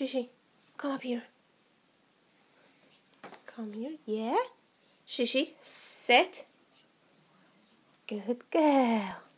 Shishi, come up here. Come here. Yeah. Shishi, sit. Good girl.